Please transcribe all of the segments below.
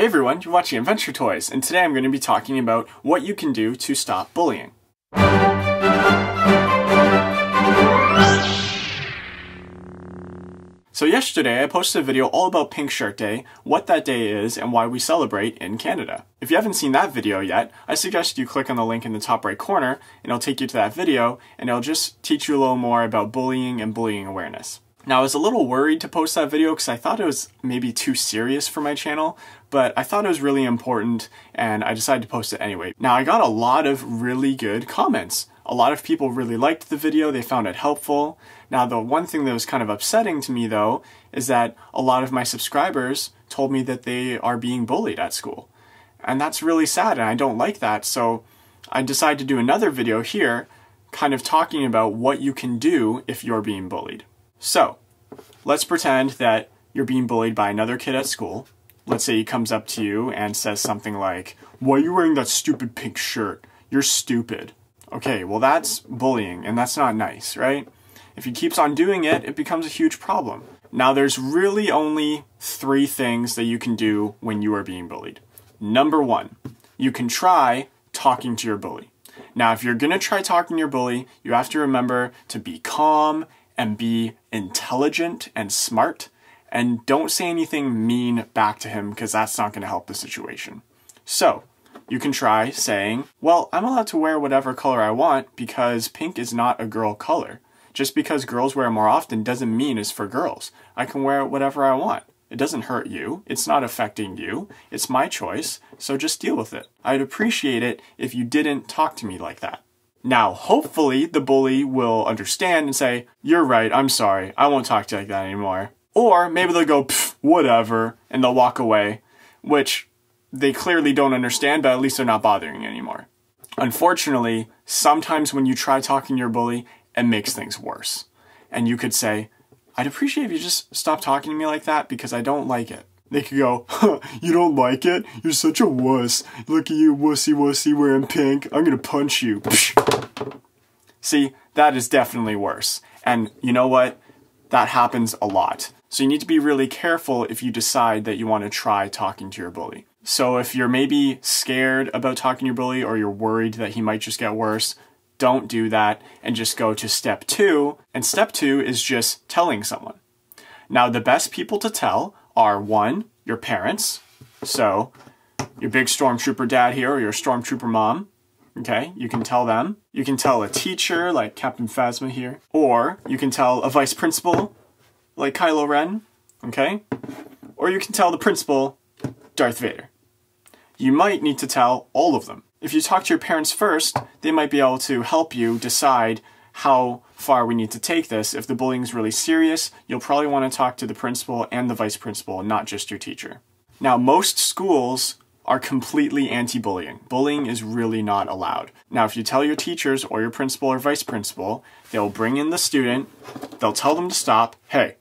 Hey everyone, you're watching Adventure Toys, and today I'm going to be talking about what you can do to stop bullying. So yesterday I posted a video all about Pink Shirt Day, what that day is, and why we celebrate in Canada. If you haven't seen that video yet, I suggest you click on the link in the top right corner, and it'll take you to that video, and it'll just teach you a little more about bullying and bullying awareness. Now, I was a little worried to post that video because I thought it was maybe too serious for my channel, but I thought it was really important and I decided to post it anyway. Now, I got a lot of really good comments. A lot of people really liked the video, they found it helpful. Now, the one thing that was kind of upsetting to me though is that a lot of my subscribers told me that they are being bullied at school. And that's really sad and I don't like that, so I decided to do another video here kind of talking about what you can do if you're being bullied. So, let's pretend that you're being bullied by another kid at school. Let's say he comes up to you and says something like, Why are you wearing that stupid pink shirt? You're stupid. Okay, well, that's bullying, and that's not nice, right? If he keeps on doing it, it becomes a huge problem. Now, there's really only three things that you can do when you are being bullied. Number one, you can try talking to your bully. Now, if you're gonna try talking to your bully, you have to remember to be calm and be intelligent and smart and don't say anything mean back to him because that's not going to help the situation. So, you can try saying, Well, I'm allowed to wear whatever color I want because pink is not a girl color. Just because girls wear more often doesn't mean it's for girls. I can wear whatever I want. It doesn't hurt you. It's not affecting you. It's my choice. So just deal with it. I'd appreciate it if you didn't talk to me like that. Now, hopefully, the bully will understand and say, You're right, I'm sorry, I won't talk to you like that anymore. Or maybe they'll go, whatever, and they'll walk away, which they clearly don't understand, but at least they're not bothering you anymore. Unfortunately, sometimes when you try talking to your bully, it makes things worse. And you could say, I'd appreciate if you just stop talking to me like that because I don't like it. They could go, huh, you don't like it? You're such a wuss. Look at you, wussy wussy wearing pink. I'm gonna punch you. See, that is definitely worse. And you know what? That happens a lot. So you need to be really careful if you decide that you want to try talking to your bully. So if you're maybe scared about talking to your bully or you're worried that he might just get worse, don't do that and just go to step two. And step two is just telling someone. Now, the best people to tell are one, your parents. So, your big stormtrooper dad here or your stormtrooper mom. Okay, you can tell them. You can tell a teacher like Captain Phasma here. Or you can tell a vice principal like Kylo Ren. Okay? Or you can tell the principal Darth Vader. You might need to tell all of them. If you talk to your parents first, they might be able to help you decide how far we need to take this. If the bullying is really serious, you'll probably want to talk to the principal and the vice principal, not just your teacher. Now, most schools are completely anti-bullying. Bullying is really not allowed. Now, if you tell your teachers or your principal or vice principal, they'll bring in the student, they'll tell them to stop. Hey,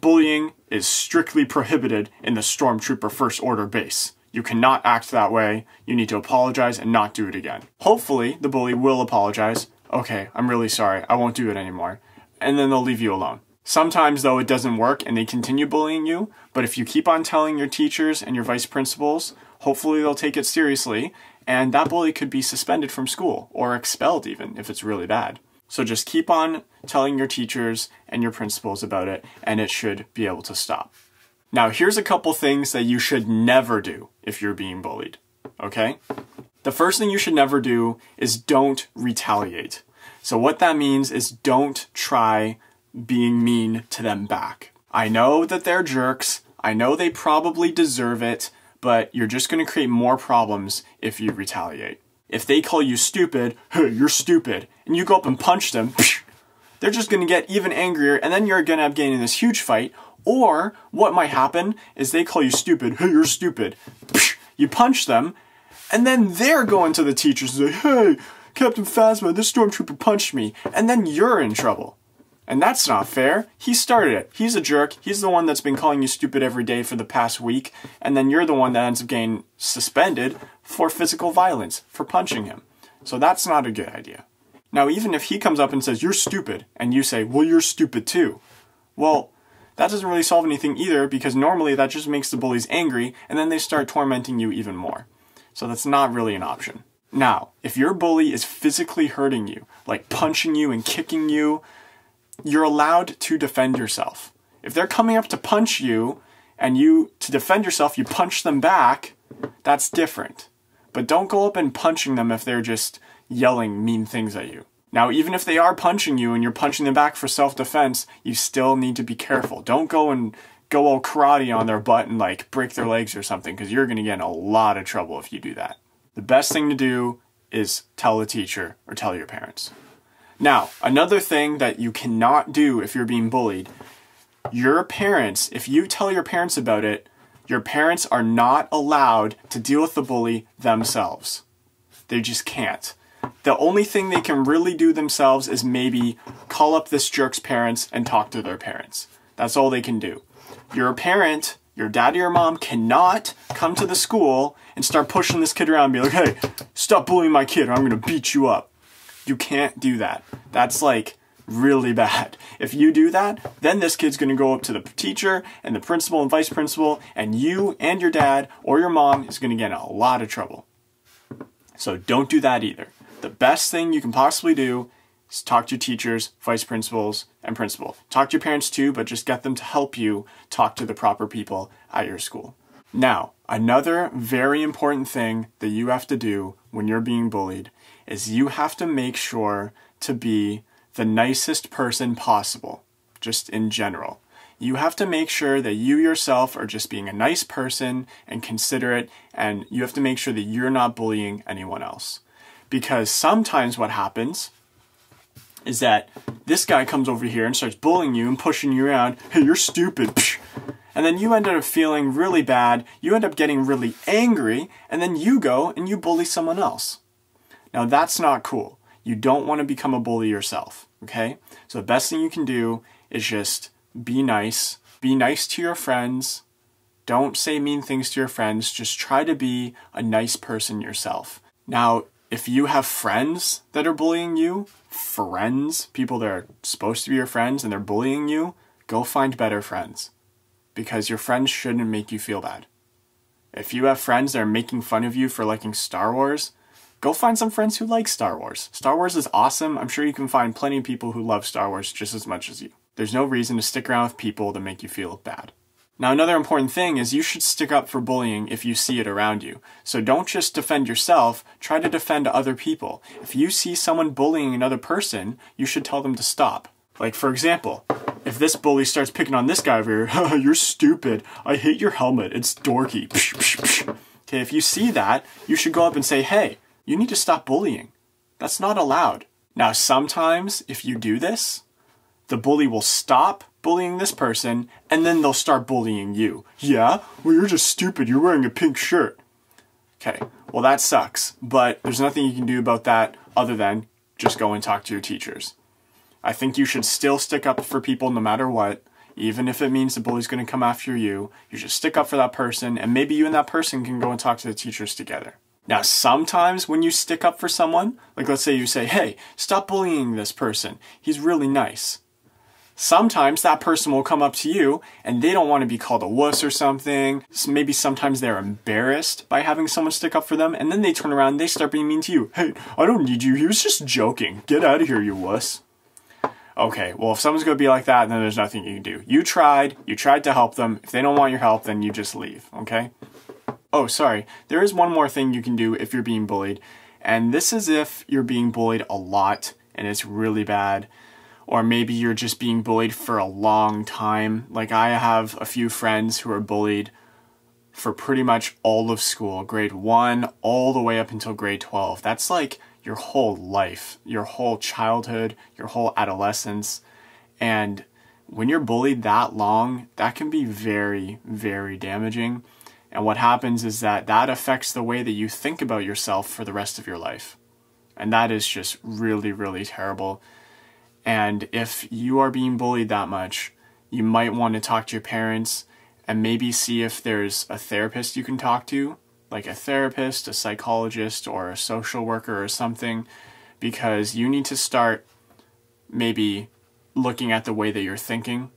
bullying is strictly prohibited in the Stormtrooper First Order base. You cannot act that way. You need to apologize and not do it again. Hopefully, the bully will apologize, okay, I'm really sorry, I won't do it anymore. And then they'll leave you alone. Sometimes, though, it doesn't work and they continue bullying you, but if you keep on telling your teachers and your vice principals, hopefully they'll take it seriously, and that bully could be suspended from school or expelled even if it's really bad. So just keep on telling your teachers and your principals about it, and it should be able to stop. Now, here's a couple things that you should never do if you're being bullied, okay? The first thing you should never do is don't retaliate. So what that means is don't try being mean to them back. I know that they're jerks. I know they probably deserve it, but you're just going to create more problems if you retaliate. If they call you stupid, hey, you're stupid, and you go up and punch them, they're just going to get even angrier, and then you're going to end up getting this huge fight. Or what might happen is they call you stupid, hey, you're stupid. You punch them, and then they're going to the teachers and say, hey, Captain Phasma, this stormtrooper punched me. And then you're in trouble. And that's not fair. He started it. He's a jerk. He's the one that's been calling you stupid every day for the past week. And then you're the one that ends up getting suspended for physical violence, for punching him. So that's not a good idea. Now, even if he comes up and says, you're stupid, and you say, well, you're stupid too. Well, that doesn't really solve anything either because normally that just makes the bullies angry and then they start tormenting you even more. So that's not really an option. Now, if your bully is physically hurting you, like punching you and kicking you, you're allowed to defend yourself. If they're coming up to punch you and you, to defend yourself, you punch them back, that's different. But don't go up and punching them if they're just yelling mean things at you. Now, even if they are punching you and you're punching them back for self defense, you still need to be careful. Don't go and go all karate on their butt and like break their legs or something because you're going to get in a lot of trouble if you do that. The best thing to do is tell the teacher or tell your parents. Now, another thing that you cannot do if you're being bullied, your parents, if you tell your parents about it, your parents are not allowed to deal with the bully themselves. They just can't. The only thing they can really do themselves is maybe call up this jerk's parents and talk to their parents. That's all they can do. Your parent, your dad or your mom cannot come to the school and start pushing this kid around and be like, hey, stop bullying my kid or I'm gonna beat you up. You can't do that. That's like really bad. If you do that, then this kid's gonna go up to the teacher and the principal and vice principal, and you and your dad or your mom is gonna get a lot of trouble. So don't do that either. The best thing you can possibly do talk to your teachers, vice principals, and principal. Talk to your parents too, but just get them to help you talk to the proper people at your school. Now, another very important thing that you have to do when you're being bullied is you have to make sure to be the nicest person possible, just in general. You have to make sure that you yourself are just being a nice person and considerate, and you have to make sure that you're not bullying anyone else. Because sometimes what happens is that this guy comes over here and starts bullying you and pushing you around. Hey, you're stupid. And then you end up feeling really bad. You end up getting really angry, and then you go and you bully someone else. Now, that's not cool. You don't want to become a bully yourself, okay? So, the best thing you can do is just be nice. Be nice to your friends. Don't say mean things to your friends. Just try to be a nice person yourself. Now, if you have friends that are bullying you, friends, people that are supposed to be your friends and they're bullying you, go find better friends. Because your friends shouldn't make you feel bad. If you have friends that are making fun of you for liking Star Wars, go find some friends who like Star Wars. Star Wars is awesome. I'm sure you can find plenty of people who love Star Wars just as much as you. There's no reason to stick around with people that make you feel bad. Now, another important thing is you should stick up for bullying if you see it around you. So don't just defend yourself, try to defend other people. If you see someone bullying another person, you should tell them to stop. Like, for example, if this bully starts picking on this guy over here, you're stupid, I hate your helmet, it's dorky. Okay, if you see that, you should go up and say, hey, you need to stop bullying. That's not allowed. Now, sometimes if you do this, the bully will stop bullying this person, and then they'll start bullying you. Yeah? Well, you're just stupid. You're wearing a pink shirt. Okay, well, that sucks, but there's nothing you can do about that other than just go and talk to your teachers. I think you should still stick up for people no matter what, even if it means the bully's going to come after you. You should stick up for that person, and maybe you and that person can go and talk to the teachers together. Now, sometimes when you stick up for someone, like let's say you say, hey, stop bullying this person, he's really nice. Sometimes that person will come up to you and they don't want to be called a wuss or something. So maybe sometimes they're embarrassed by having someone stick up for them and then they turn around and they start being mean to you. Hey, I don't need you. He was just joking. Get out of here, you wuss. Okay, well, if someone's going to be like that, then there's nothing you can do. You tried. You tried to help them. If they don't want your help, then you just leave, okay? Oh, sorry. There is one more thing you can do if you're being bullied. And this is if you're being bullied a lot and it's really bad or maybe you're just being bullied for a long time. Like I have a few friends who are bullied for pretty much all of school, grade 1 all the way up until grade 12. That's like your whole life, your whole childhood, your whole adolescence. And when you're bullied that long, that can be very, very damaging. And what happens is that that affects the way that you think about yourself for the rest of your life. And that is just really, really terrible. And if you are being bullied that much, you might want to talk to your parents and maybe see if there's a therapist you can talk to, like a therapist, a psychologist, or a social worker or something, because you need to start maybe looking at the way that you're thinking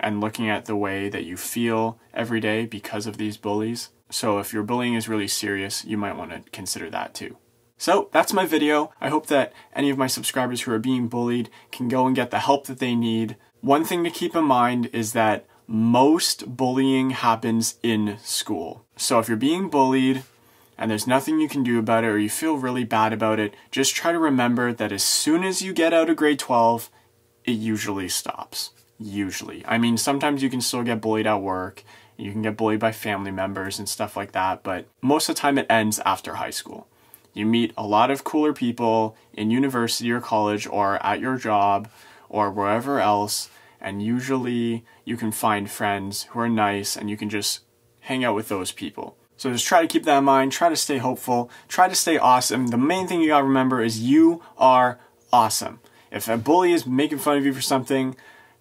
and looking at the way that you feel every day because of these bullies. So if your bullying is really serious, you might want to consider that too. So that's my video. I hope that any of my subscribers who are being bullied can go and get the help that they need. One thing to keep in mind is that most bullying happens in school. So if you're being bullied and there's nothing you can do about it or you feel really bad about it, just try to remember that as soon as you get out of grade 12, it usually stops. Usually. I mean, sometimes you can still get bullied at work, you can get bullied by family members and stuff like that, but most of the time it ends after high school. You meet a lot of cooler people in university or college or at your job or wherever else, and usually you can find friends who are nice and you can just hang out with those people. So just try to keep that in mind, try to stay hopeful, try to stay awesome. The main thing you gotta remember is you are awesome. If a bully is making fun of you for something,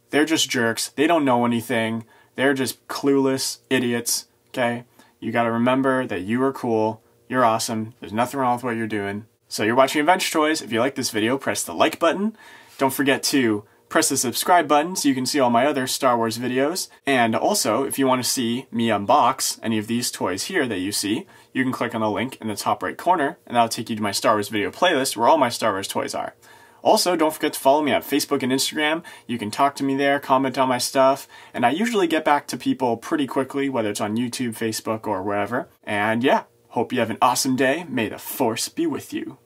they're just jerks. They don't know anything. They're just clueless idiots, okay? You gotta remember that you are cool, you're awesome, there's nothing wrong with what you're doing. So you're watching Adventure Toys. If you like this video, press the like button. Don't forget to press the subscribe button so you can see all my other Star Wars videos. And also, if you want to see me unbox any of these toys here that you see, you can click on the link in the top right corner, and that'll take you to my Star Wars video playlist where all my Star Wars toys are. Also, don't forget to follow me on Facebook and Instagram. You can talk to me there, comment on my stuff, and I usually get back to people pretty quickly, whether it's on YouTube, Facebook, or wherever. And yeah, hope you have an awesome day. May the Force be with you.